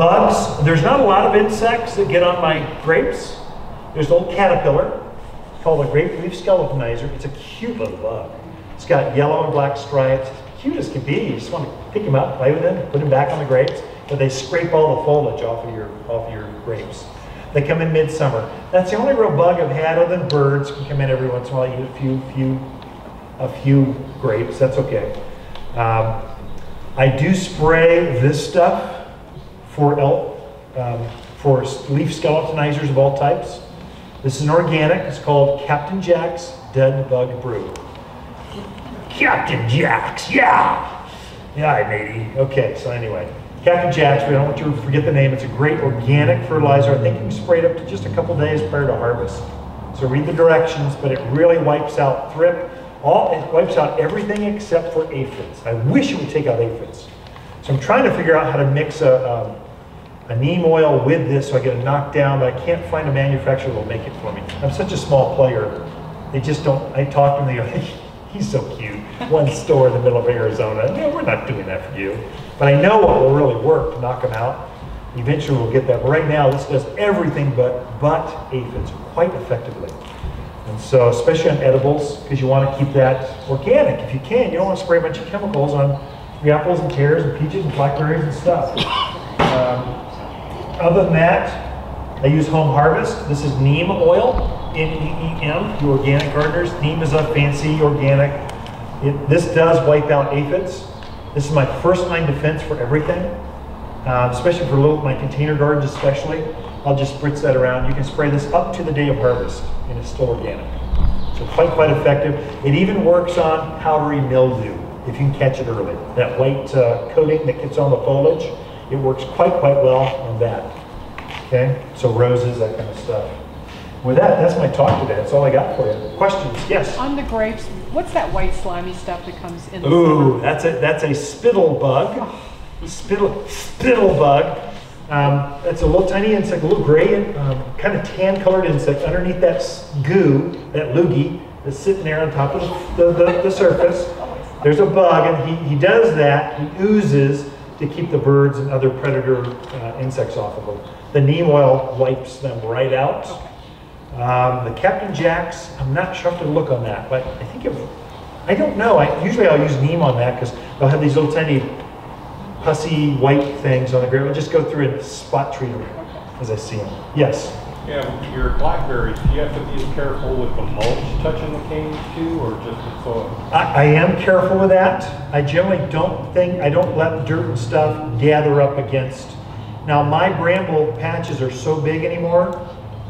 bugs, there's not a lot of insects that get on my grapes. There's an old caterpillar called a grape leaf skeletonizer. It's a cute little bug. It's got yellow and black stripes. Cute as can be. You just want to pick him up, play with him, put him back on the grapes, but they scrape all the foliage off of your off of your grapes. They come in midsummer. That's the only real bug I've had other than birds can come in every once in a while, eat a few, few, a few grapes. That's okay. Um, I do spray this stuff for um, for leaf skeletonizers of all types. This is an organic. It's called Captain Jack's Dead Bug Brew. Captain Jack's, yeah. Yeah, matey. Okay, so anyway, Captain Jack's, we don't want you to forget the name. It's a great organic fertilizer. I think you can spray it up to just a couple days prior to harvest. So read the directions, but it really wipes out thrip. All, it wipes out everything except for aphids. I wish it would take out aphids. So I'm trying to figure out how to mix a, um, a neem oil with this so I get it knocked down, but I can't find a manufacturer that will make it for me. I'm such a small player. They just don't, I talk to them, they go, he's so cute. One store in the middle of Arizona. Yeah, we're not doing that for you. But I know what will really work to knock them out. Eventually we'll get that. But right now, this does everything but, but aphids quite effectively. And so, especially on edibles, because you want to keep that organic if you can. You don't want to spray a bunch of chemicals on apples and pears and peaches and blackberries and stuff. Um, other than that, I use Home Harvest. This is neem oil, N-E-E-M, you organic gardeners. Neem is a fancy organic. It, this does wipe out aphids. This is my first line defense for everything, uh, especially for little, my container gardens especially. I'll just spritz that around. You can spray this up to the day of harvest, and it's still organic. So quite, quite effective. It even works on powdery mildew, if you can catch it early. That white uh, coating that gets on the foliage, it works quite, quite well on that. Okay, so roses, that kind of stuff. With that, that's my talk today. That's all I got for you. Questions? Yes? On the grapes, what's that white slimy stuff that comes in the Ooh, summer? that's a, that's a spittle bug. Oh. Spittle, spittle bug. Um, it's a little tiny insect, a little gray, um, kind of tan colored insect underneath that goo, that loogie that's sitting there on top of the, the, the surface. There's a bug, and he, he does that. He oozes to keep the birds and other predator uh, insects off of them. The neem oil wipes them right out. Um, the Captain Jacks, I'm not sure if to look on that, but I think it, I don't know. I, usually I'll use neem on that because they'll have these little tiny pussy white things on the ground. I'll just go through and spot treat them as I see them. Yes? Yeah, your blackberries, do you have to be careful with the mulch touching the canes too, or just the soil? I, I am careful with that. I generally don't think, I don't let dirt and stuff gather up against. Now my bramble patches are so big anymore,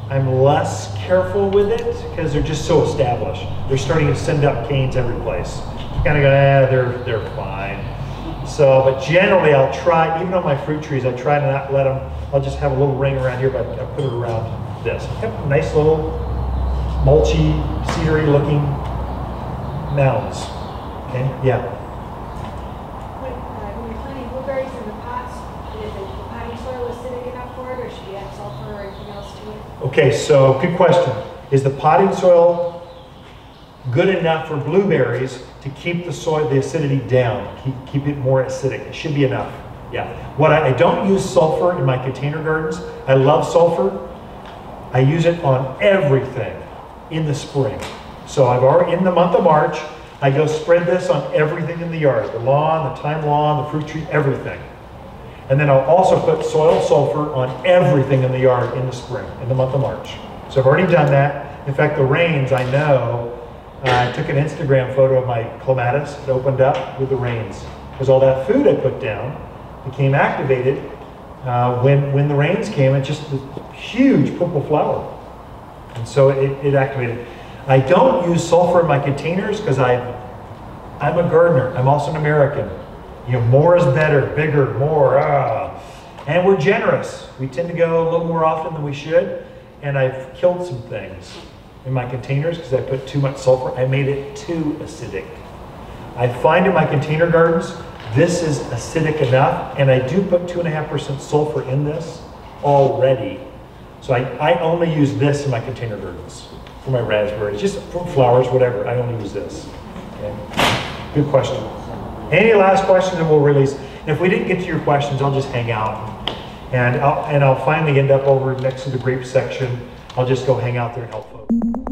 I'm less careful with it because they're just so established. They're starting to send up canes every place. Kind of go, eh, they're, they're fine. So, but generally I'll try, even on my fruit trees, I try to not let them, I'll just have a little ring around here, but I put it around this. Have nice little mulchy, cedary looking mounds. Okay, yeah. When, uh, when you're planting blueberries in the pots, is the potting soil acidic enough for it, or should you add sulfur or anything else to it? Okay, so good question. Is the potting soil good enough for blueberries to keep the soil, the acidity down, keep, keep it more acidic. It should be enough. Yeah. What I, I don't use sulfur in my container gardens. I love sulfur. I use it on everything in the spring. So I've already, in the month of March, I go spread this on everything in the yard, the lawn, the thyme lawn, the fruit tree, everything. And then I'll also put soil sulfur on everything in the yard in the spring, in the month of March. So I've already done that. In fact, the rains, I know, I took an Instagram photo of my clematis. It opened up with the rains. Because all that food I put down became activated uh, when, when the rains came. It just a huge purple flower. And so it, it activated. I don't use sulfur in my containers because I, I'm a gardener. I'm also an American. You know, more is better, bigger, more. Ah. And we're generous. We tend to go a little more often than we should. And I've killed some things in my containers because I put too much sulfur. I made it too acidic. I find in my container gardens, this is acidic enough, and I do put 2.5% sulfur in this already. So I, I only use this in my container gardens for my raspberries, just for flowers, whatever. I only use this. Okay. Good question. Any last questions and we'll release. And if we didn't get to your questions, I'll just hang out And I'll, and I'll finally end up over next to the grape section. I'll just go hang out there and help folks.